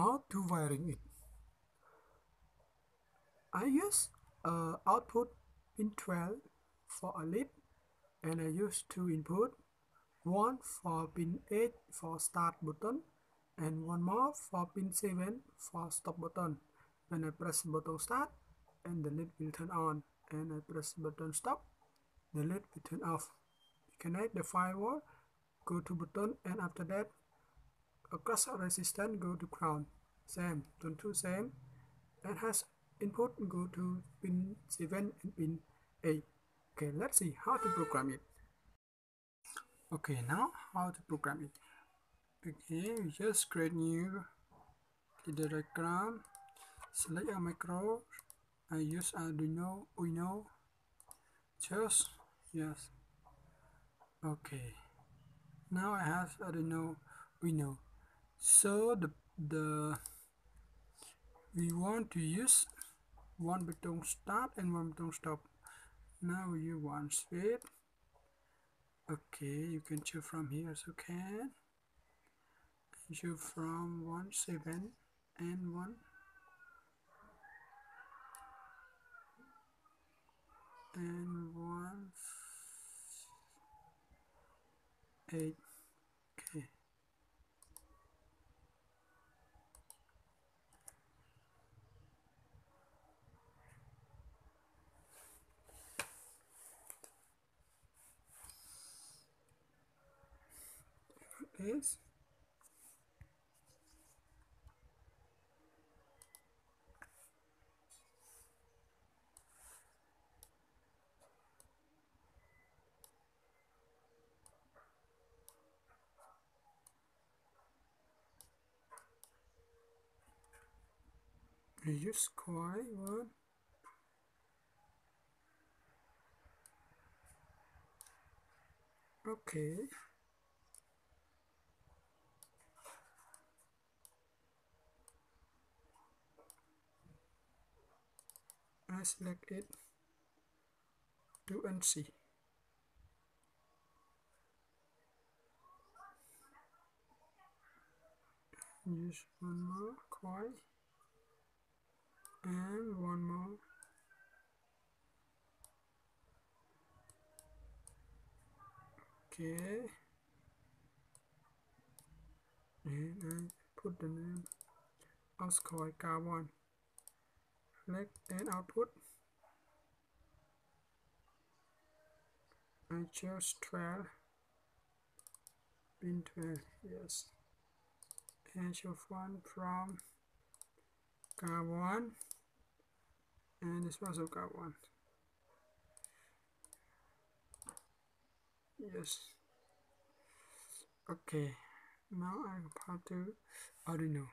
how to wiring it. I use uh, output pin 12 for a LED and I use two input one for pin 8 for start button and one more for pin 7 for stop button. When I press button start and the LED will turn on. And I press button stop the LED will turn off. Connect the firewall go to button and after that across resistance go to ground same turn to same That has input go to pin 7 and pin 8 okay let's see how to program it. Okay now how to program it. Okay we just create new the diagram. Select a micro I use uh, Arduino Uno just yes. Okay. Now I have Arduino Uno so the the we want to use one button start and one button stop. Now you want speed okay you can choose from here you can. Choose from 1 7 and 1 and 1 8 okay is quite one okay I select it. Do and see. Use one more coil and one more. Okay. And I put the name. Coil carbon select and output. I choose 12 pin 12 yes. And show one from car 1 and this was also one. yes. Okay now I'm about to Arduino